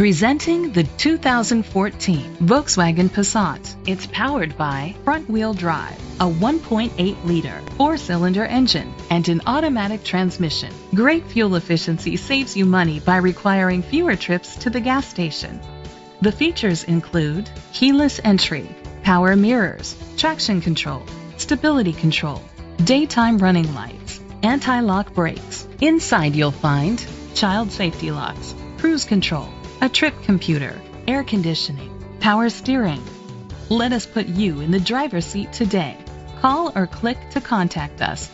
Presenting the 2014 Volkswagen Passat. It's powered by front-wheel drive, a 1.8-liter four-cylinder engine, and an automatic transmission. Great fuel efficiency saves you money by requiring fewer trips to the gas station. The features include keyless entry, power mirrors, traction control, stability control, daytime running lights, anti-lock brakes. Inside you'll find child safety locks, cruise control, a trip computer, air conditioning, power steering. Let us put you in the driver's seat today. Call or click to contact us